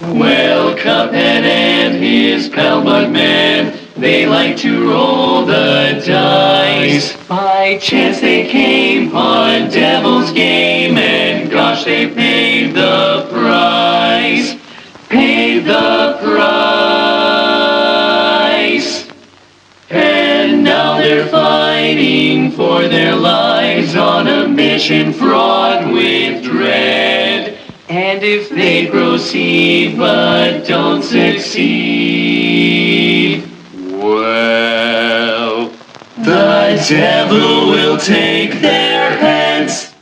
Well, Cuphead and his pal Mugman, they like to roll the dice. By chance they came upon Devil's Game, and gosh, they paid the price. Fraught with dread. And if they proceed but don't succeed, well, the devil will take their heads.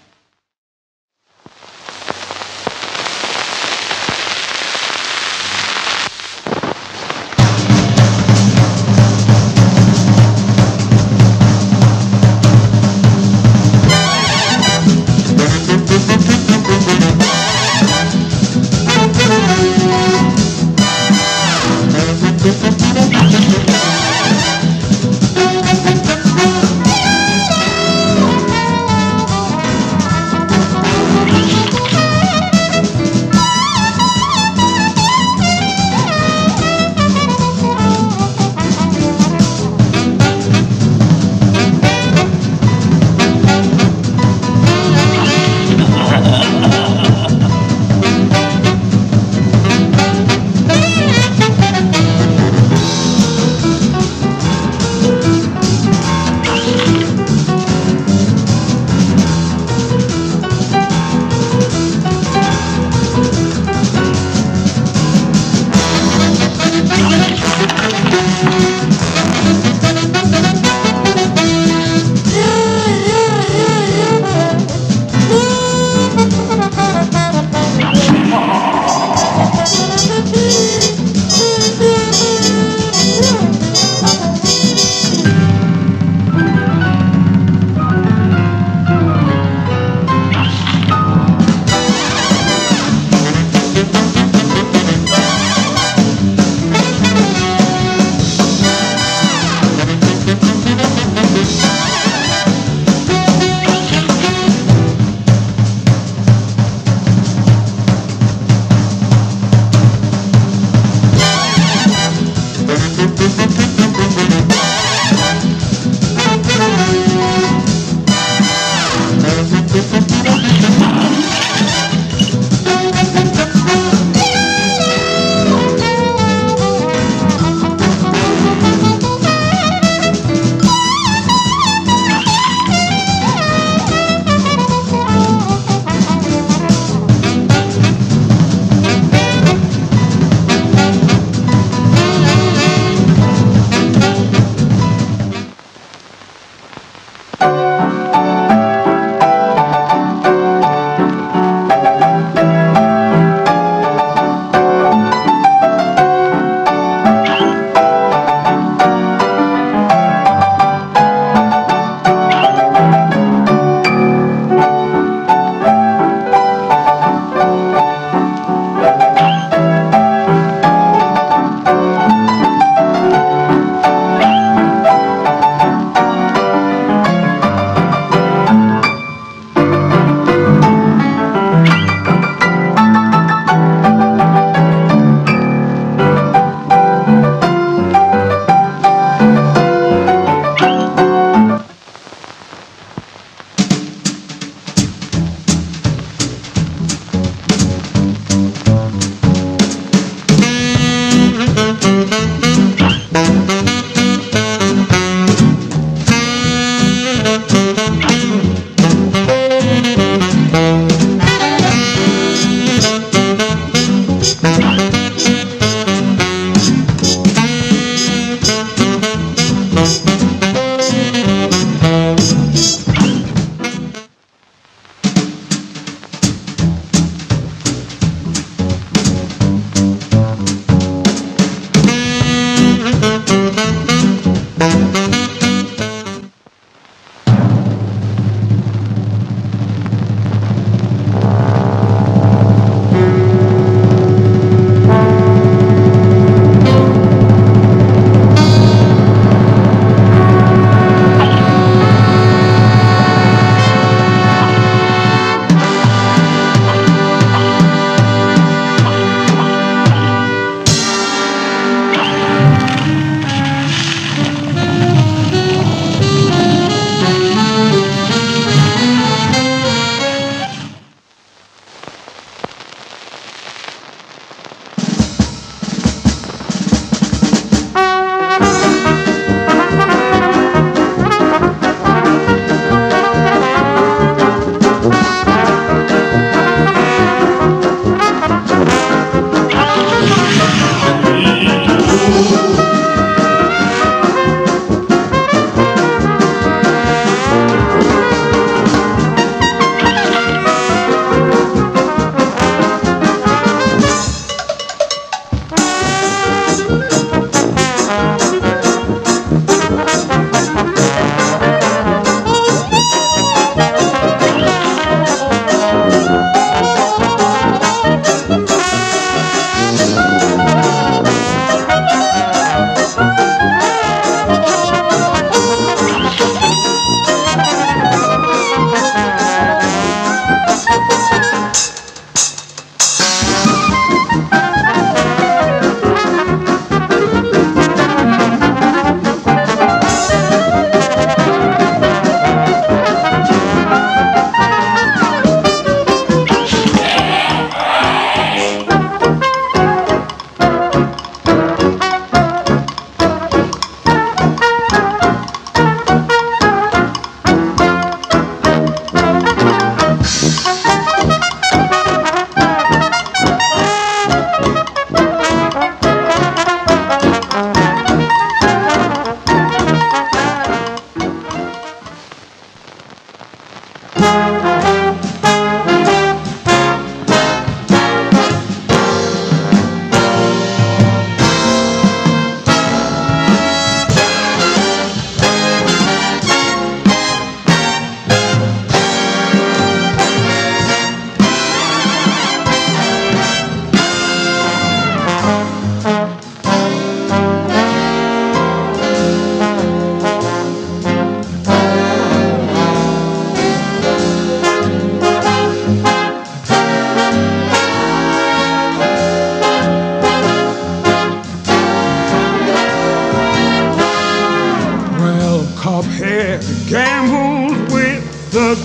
Música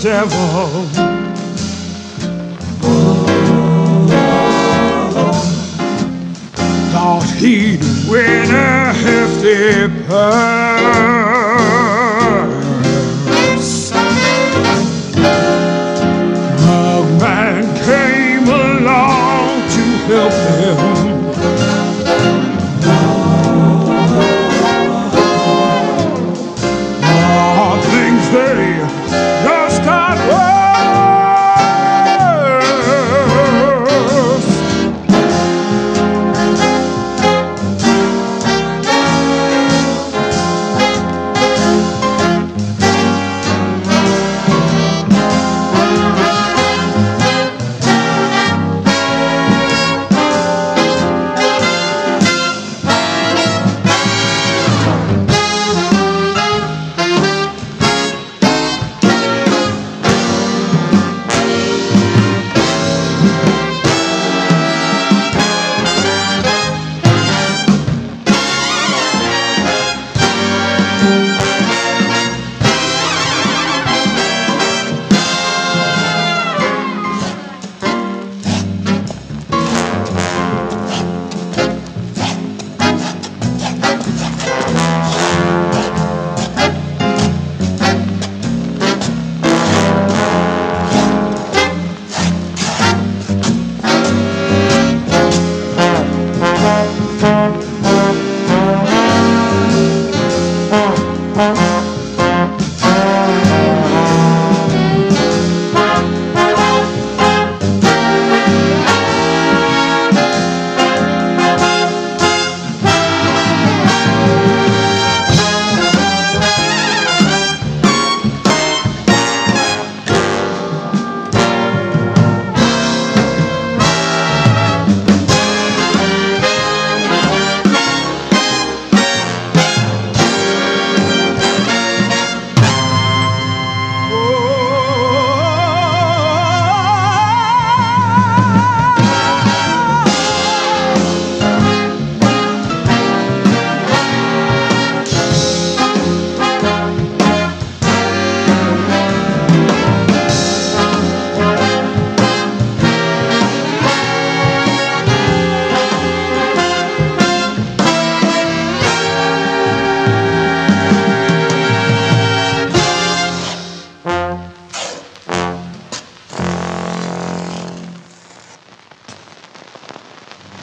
devil. Thought he'd win a hefty purse.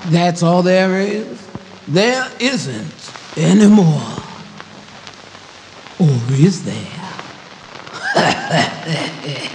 That's all there is? There isn't anymore. Or is there?